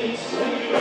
States.